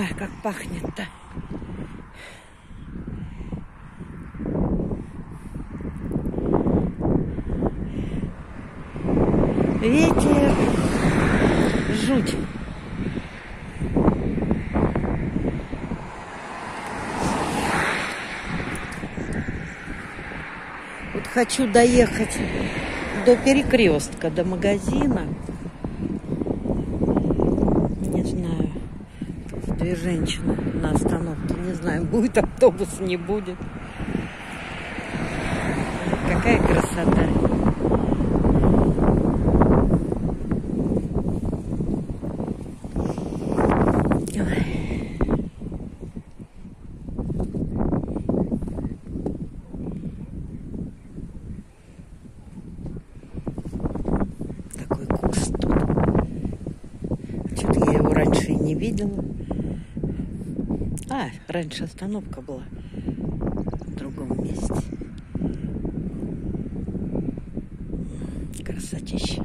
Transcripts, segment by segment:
Ой, как пахнет-то. Ветер. Жуть. Вот хочу доехать до перекрестка, до магазина. Не знаю. Две женщины на остановке. Не знаю, будет автобус, не будет. Какая красота. Ой. Такой куст тут. Что-то я его раньше и не видела. А, раньше остановка была в другом месте. Красотища.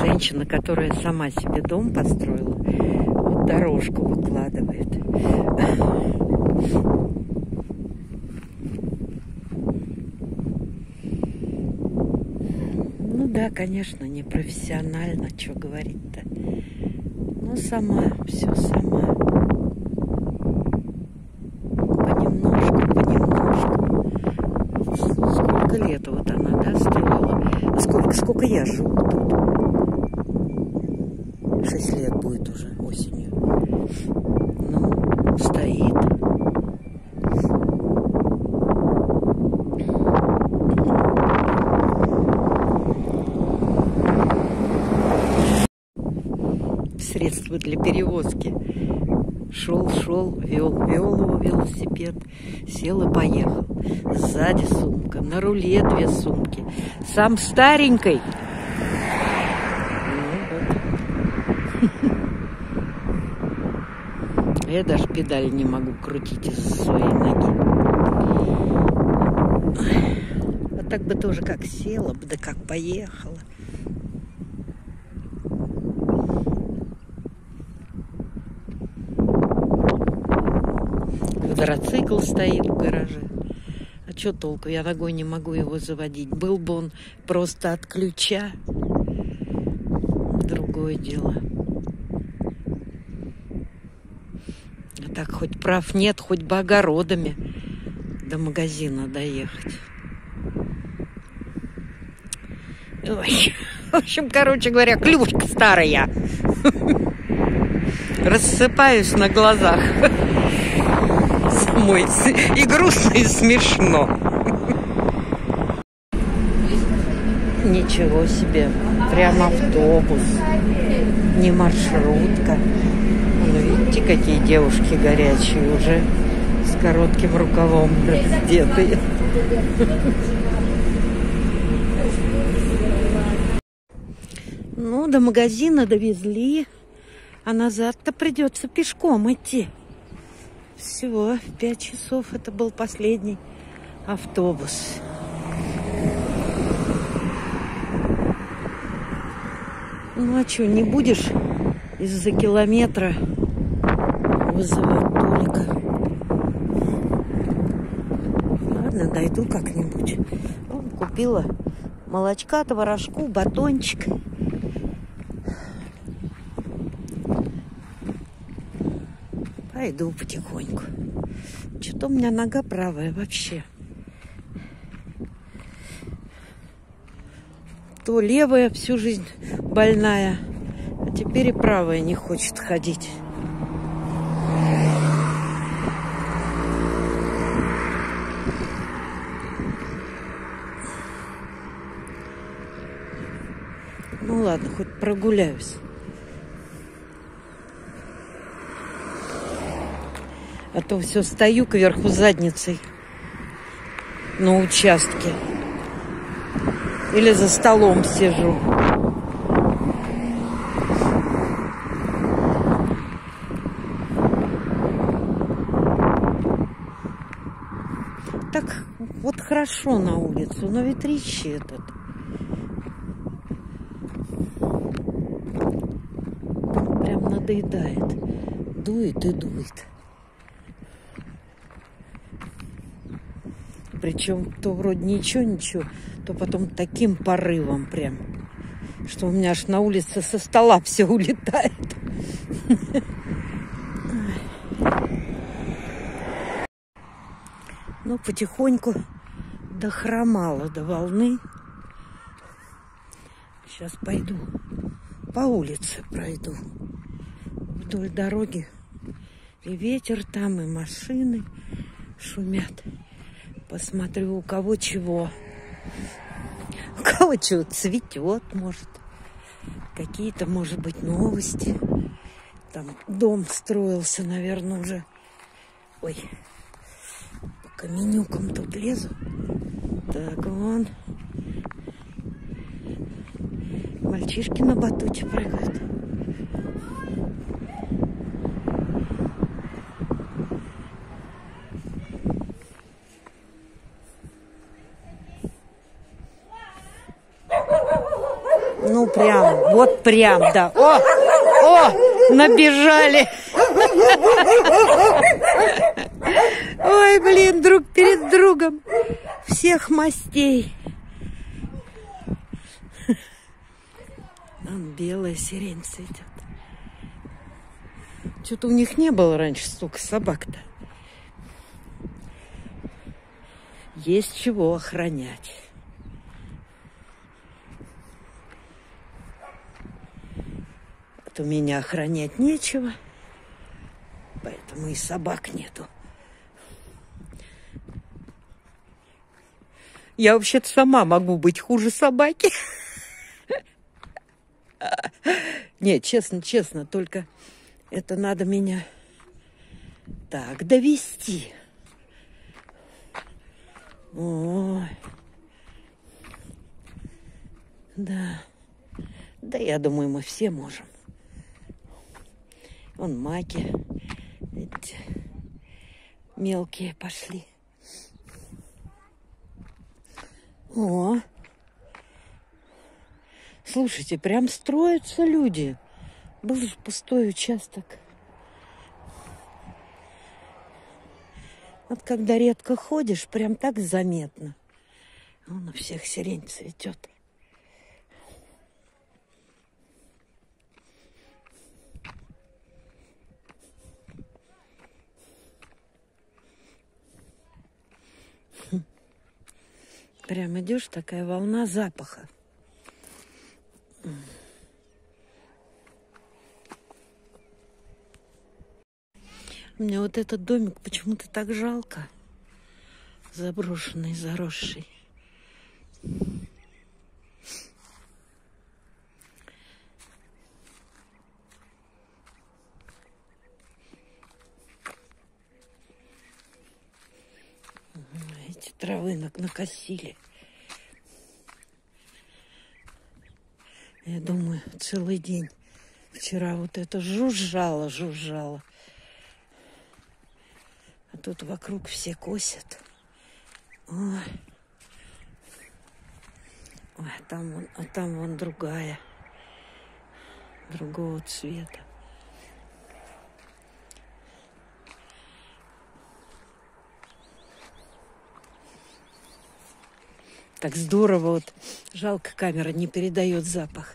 Женщина, которая сама себе дом построила, вот дорожку выкладывает. Да, конечно, не профессионально, что говорить-то. Ну, сама, все сама. Понемножку, понемножку. Сколько лет вот она, да, строила? А сколько, сколько я живу тут? Шесть лет будет уже осенью. Ну, стоит. Средства для перевозки. Шел, шел, вел, вел его велосипед, сел и поехал. Сзади сумка, на руле две сумки. Сам старенький. Ну. Я даже педаль не могу крутить из своей ноги. А так бы тоже как села бы, да как поехала. Квадроцикл стоит в гараже. А что толку? Я ногой не могу его заводить. Был бы он просто от ключа. Другое дело. А так хоть прав нет, хоть бы огородами до магазина доехать. Ой. В общем, короче говоря, клюшка старая. Рассыпаюсь на глазах. Самой и грустно, и смешно. Ничего себе. Прям автобус. Не маршрутка. Ну, видите, какие девушки горячие уже с коротким рукавом раздетые. Ну, до магазина довезли, а назад-то придется пешком идти. Всего в пять часов это был последний автобус. Ну а что, не будешь из-за километра вызывать Толика? Ладно, дойду как-нибудь. Вон, купила молочка, творожку, батончик. Пойду потихоньку. Что-то у меня нога правая вообще. То левая всю жизнь больная, а теперь и правая не хочет ходить. Ну ладно, хоть прогуляюсь. А то все стою кверху задницей на участке. Или за столом сижу. Так вот хорошо. на улицу, но ветрище этот. Прям надоедает. Дует и дует. Причем то вроде ничего-ничего, то потом таким порывом прям, что у меня аж на улице со стола все улетает. Ну, потихоньку дохромала до волны. Сейчас пойду по улице пройду. Вдоль дороги. И ветер там, и машины шумят. Посмотрю, у кого чего. У кого чего цветет, может. Какие-то, может быть, новости. Там дом строился, наверное, уже. Ой, по каменюкам тут лезу. Так, вон. Мальчишки на батуте прыгают. Ну, прям, вот прям, да. О, о, набежали. Ой, блин, друг перед другом. Всех мастей. Там белая сирень цветет. Что-то у них не было раньше столько собак-то. Есть чего охранять. У меня охранять нечего, поэтому и собак нету. Я вообще-то сама могу быть хуже собаки. Нет, честно, честно, только это надо меня так довести. Ой. Да. Да, я думаю, мы все можем. Вон маки эти мелкие пошли. О, слушайте, прям строятся люди. Был же пустой участок. Вот когда редко ходишь, прям так заметно. Вон у всех сирень цветет. Прям идешь, такая волна запаха. Мне вот этот домик почему-то так жалко. Заброшенный, заросший. Эти накосили. Я думаю, целый день. Вчера вот это жужжало, жужжало. А тут вокруг все косят. Ой. Ой, а там вон, а там вон другая. Другого цвета. Так здорово. Вот жалко, камера не передает запах.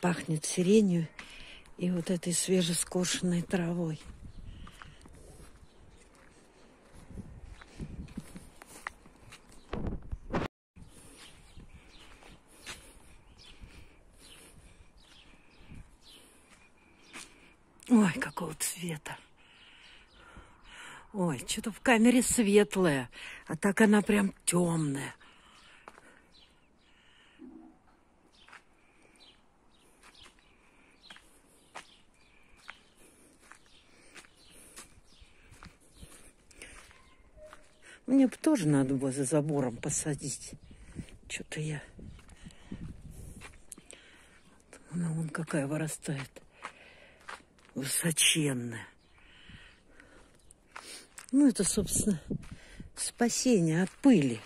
Пахнет сиренью и вот этой свежескошенной травой. Ой, какого цвета. Ой, что-то в камере светлая, а так она прям темная. Мне бы тоже надо было за забором посадить. Что-то я... Она вон какая вырастает. Высоченная. Ну, это, собственно, спасение от пыли.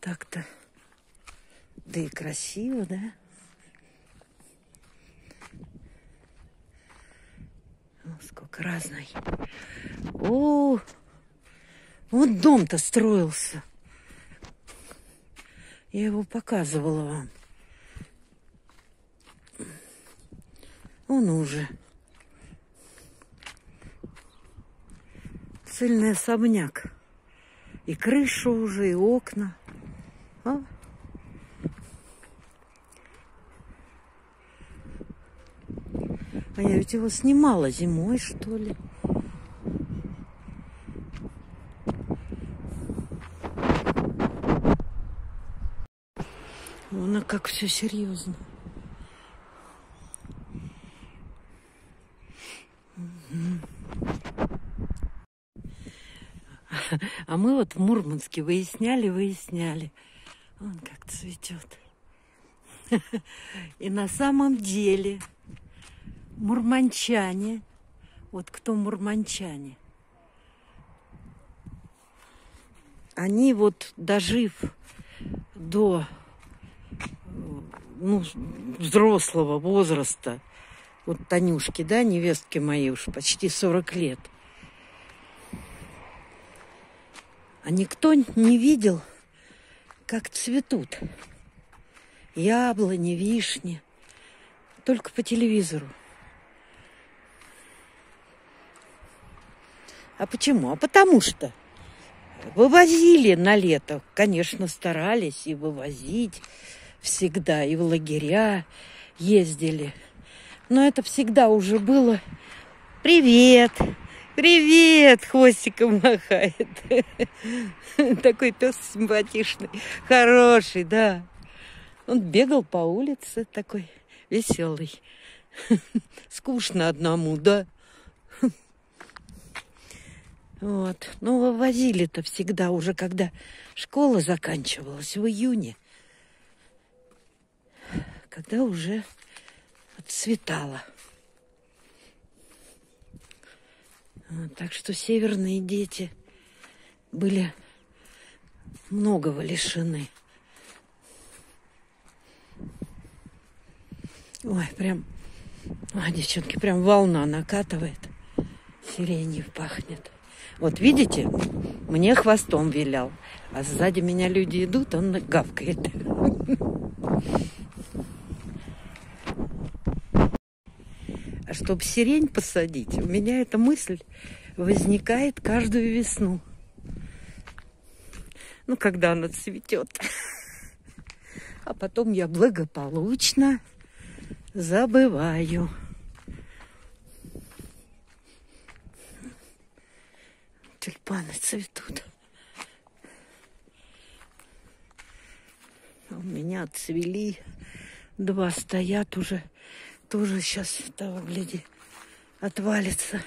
так-то. Да и красиво, да? О, сколько разной. О, вот дом-то строился. Я его показывала вам. Он уже. Цельный особняк. И крыша уже, и окна. А? А я ведь его снимала зимой, что ли. Вон, как все серьезно. А мы вот в Мурманске выясняли, выясняли. Он как цветет. И на самом деле мурманчане, вот кто мурманчане, они вот дожив до ну, взрослого возраста, вот Танюшки, да, невестки моей уж почти 40 лет, а никто не видел, как цветут. Яблони, вишни, только по телевизору. А почему? А потому что вывозили на лето, конечно, старались и вывозить всегда, и в лагеря ездили. Но это всегда уже было «Привет! Привет!» хвостиком махает. Такой пес симпатичный, хороший, да. Он бегал по улице такой веселый. Скучно одному, да? Вот. Ну, вывозили-то всегда уже, когда школа заканчивалась в июне. Когда уже отцветало. Вот, так что северные дети были многого лишены. Ой, прям, а, девчонки, прям волна накатывает. Сиренью пахнет. Вот видите, мне хвостом вилял, а сзади меня люди идут, он гавкает. А чтобы сирень посадить, у меня эта мысль возникает каждую весну. Ну, когда она цветет. А потом я благополучно забываю. Тюльпаны цветут. У меня отцвели. Два стоят уже. Тоже сейчас, того гляди, отвалится.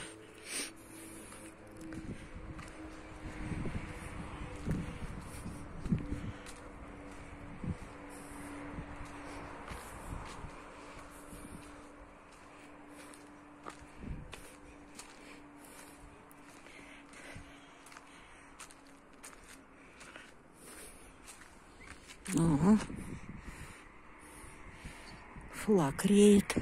Ага. Флаг реет.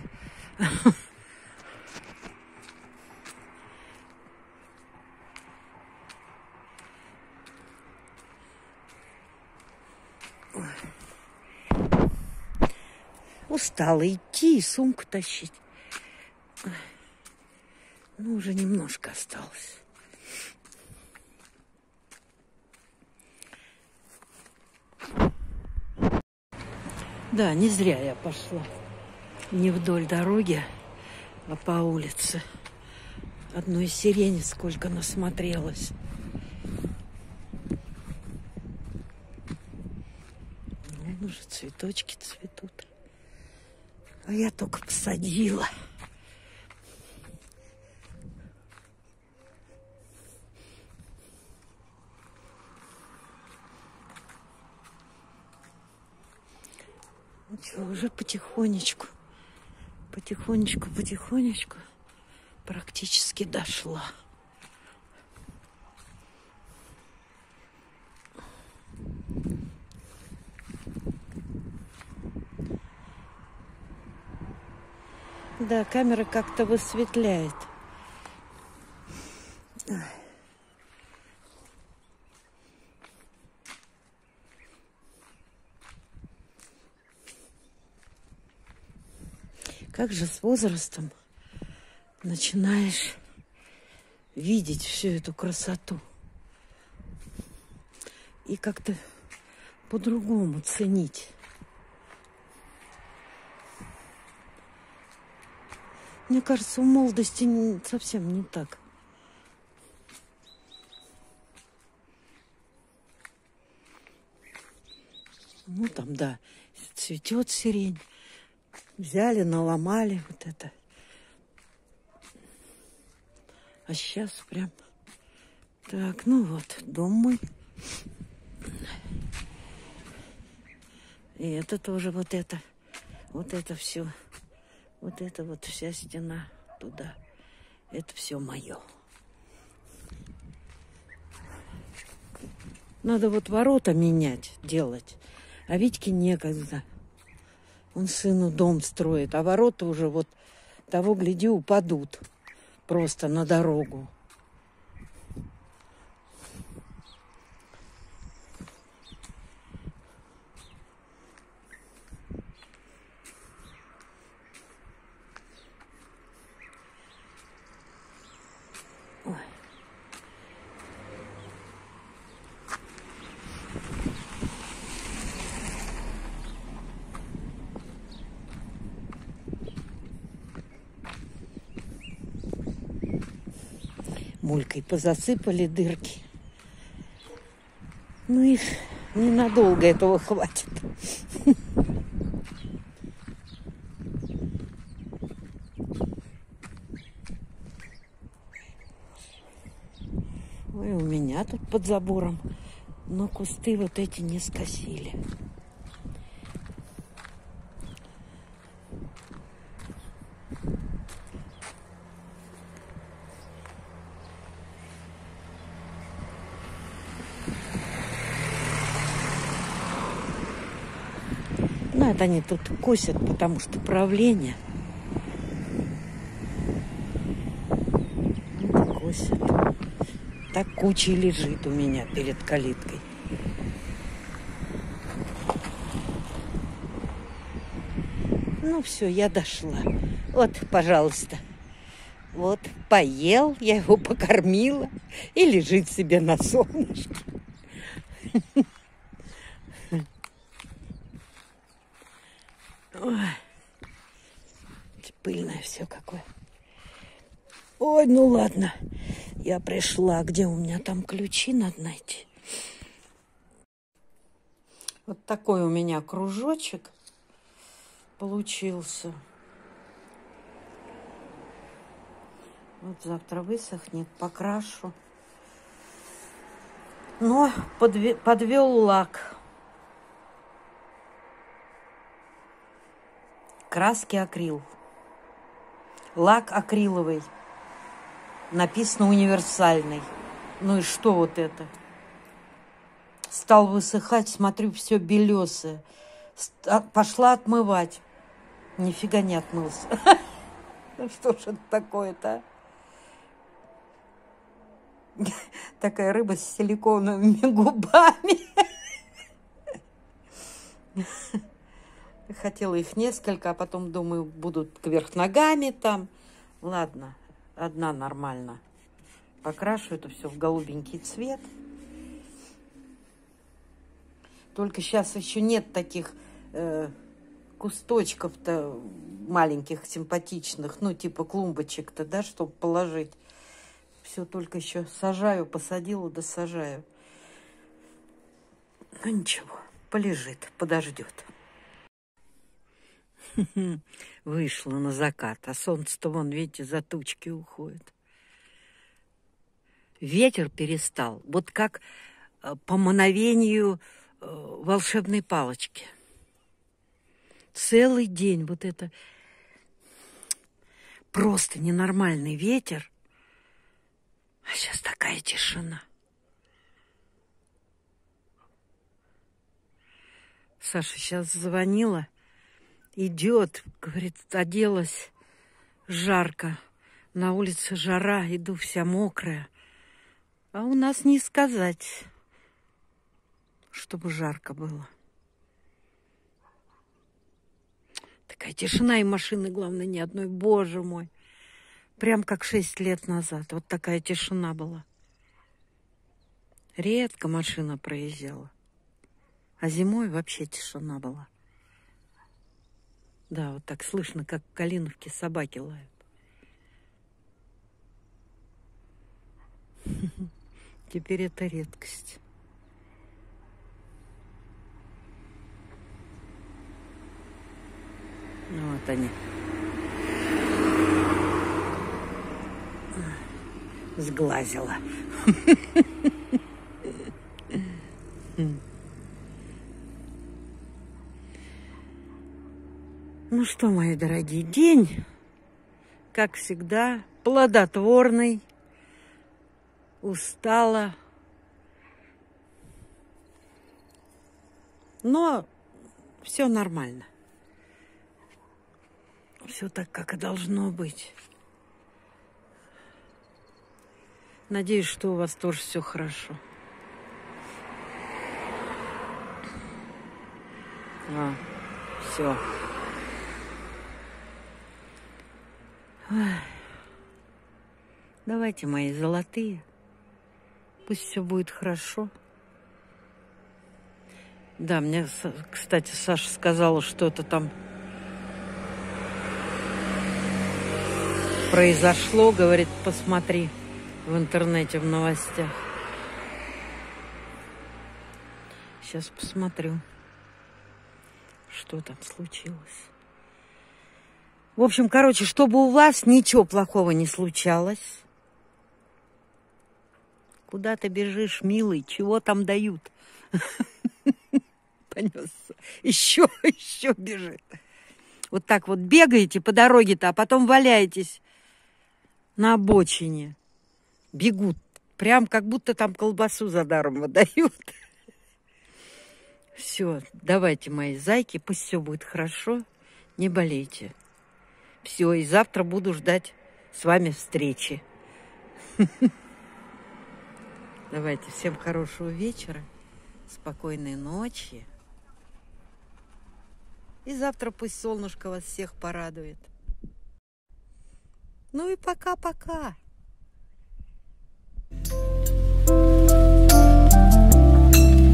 Устала идти и сумку тащить. Ну, уже немножко осталось. Да, не зря я пошла. Не вдоль дороги, а по улице. Одной сирени сколько насмотрелась. Ну, уже цветочки цветут. А я только посадила. Ну уже потихонечку, потихонечку, потихонечку практически дошла. Да, камера как-то высветляет. Ой. Как же с возрастом начинаешь видеть всю эту красоту и как-то по-другому ценить. Мне кажется, в молодости совсем не так. Ну, там, да, цветет сирень. Взяли, наломали вот это. А сейчас прям... Так, ну вот, дом мой. И это тоже вот это. Вот это все. Вот это вот вся стена туда. Это все мое. Надо вот ворота менять, делать. А Витьке некогда. Он сыну дом строит, а ворота уже вот того, гляди, упадут просто на дорогу. Мулькой позасыпали дырки. Ну их ненадолго этого хватит. Ой, у меня тут под забором, но кусты вот эти не скосили. Это они тут косят, потому что правление. Косят. Так кучей лежит у меня перед калиткой. Ну все, я дошла. Вот, пожалуйста. Вот, поел, я его покормила и лежит себе на солнышке. Ой. Пыльное все какое. Ой, ну ладно. Я пришла. Где у меня там ключи надо найти? Вот такой у меня кружочек получился. Вот завтра высохнет, покрашу. Но подвел лак. Краски акрил. Лак акриловый. Написано универсальный. Ну и что вот это? Стал высыхать, смотрю, все белесое. А, пошла отмывать. Нифига не отмылся. Ну что ж это такое-то, а? Такая рыба с силиконовыми губами. Хотела их несколько, а потом, думаю, будут кверх ногами там. Ладно, одна нормально. Покрашу это все в голубенький цвет. Только сейчас еще нет таких э, кусточков-то маленьких, симпатичных, ну, типа клумбочек-то, да, чтобы положить. Все только еще сажаю, посадила, да сажаю. Ну, ничего, полежит, подождет. Вышло на закат, а солнце-то вон, видите, за тучки уходит. Ветер перестал, вот как э, по мановению э, волшебной палочки. Целый день вот это просто ненормальный ветер, а сейчас такая тишина. Саша сейчас звонила – идет, говорит, оделась жарко. На улице жара, иду вся мокрая. А у нас не сказать, чтобы жарко было. Такая тишина и машины, главное, ни одной. Боже мой. Прям как шесть лет назад. Вот такая тишина была. Редко машина проезжала. А зимой вообще тишина была. Да, вот так слышно, как в Калиновке собаки лают. Теперь это редкость. Ну, вот они. Сглазила. Ну что, мои дорогие, день, как всегда, плодотворный, устала. Но все нормально. Все так, как и должно быть. Надеюсь, что у вас тоже все хорошо. А, все. Давайте, мои золотые. Пусть все будет хорошо. Да, мне, кстати, Саша сказала, что это там произошло. Говорит, посмотри в интернете, в новостях. Сейчас посмотрю, что там случилось. В общем, короче, чтобы у вас ничего плохого не случалось. Куда ты бежишь, милый? Чего там дают? Понесся. Еще, еще бежит. Вот так вот бегаете по дороге-то, а потом валяетесь на обочине. Бегут. Прям как будто там колбасу за даром выдают. Все, давайте, мои зайки, пусть все будет хорошо. Не болейте. Все, и завтра буду ждать с вами встречи. Давайте всем хорошего вечера, спокойной ночи. И завтра пусть солнышко вас всех порадует. Ну и пока-пока.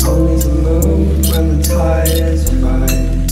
Always alone when the tide is right.